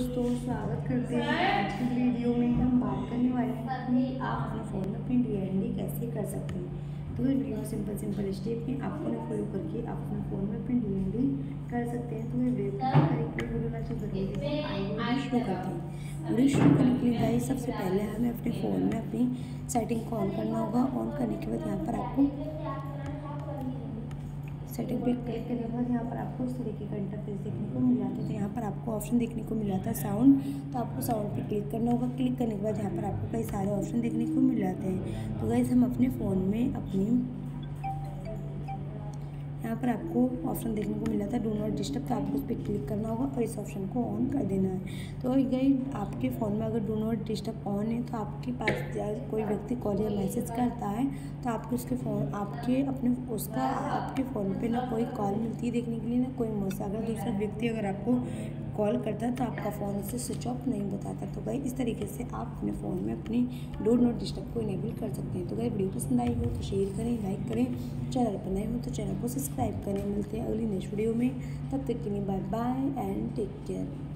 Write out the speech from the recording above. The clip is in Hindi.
दोस्तों, स्वागत करते हैं आज की वीडियो में हम बात करने वाले हैं कि आप अपने फ़ोन में अपनी डी कैसे कर सकते हैं। तो इस वीडियो सिंपल सिंपल स्टेप में आपको ना फॉलो करके आप अपने फ़ोन में अपनी डी कर सकते हैं। तो ये वीडियो ना शुरू करते हैं शुरू करते हैं। वीडियो शुरू करने के लिए गाइस सबसे पहले हमें अपने फ़ोन में अपनी सेटिंग को ऑन करना होगा। ऑन करने के बाद यहाँ पर आपको सेटिंग पे क्लिक करने के बाद यहाँ पर आपको इस तरीके का इंटरफेस देखने को मिल जाता है तो यहाँ पर आपको ऑप्शन देखने को मिल है साउंड तो आपको साउंड पे क्लिक करना होगा। क्लिक करने के बाद यहाँ पर आपको कई सारे ऑप्शन देखने को मिल जाते हैं। तो गैस हम अपने फ़ोन में अपनी पर आपको ऑप्शन देखने को मिला था, डो नॉट डिस्टर्ब तो आपको उस पर क्लिक करना होगा और इस ऑप्शन को ऑन कर देना है। तो गई आपके फ़ोन में अगर डो नॉट डिस्टर्ब ऑन है तो आपके पास कोई व्यक्ति कॉल या मैसेज करता है तो आपको उसके फ़ोन, आपके अपने, उसका, आपके फ़ोन पे ना कोई कॉल मिलती है देखने के लिए, ना कोई मैसेज। अगर दूसरा व्यक्ति अगर आपको कॉल करता है तो आपका फ़ोन उसे स्विच ऑफ़ नहीं बताता। तो भाई, इस तरीके से आप अपने फ़ोन में अपनी डो नोट डिस्टर्ब को इनेबल कर सकते हैं। तो भाई, वीडियो पसंद आई हो तो शेयर करें लाइक करें। चैनल पर नए हो तो चैनल को सब्सक्राइब करें मिलते हैं अगली नेक्स्ट वीडियो में। तब तक के लिए bye bye and take care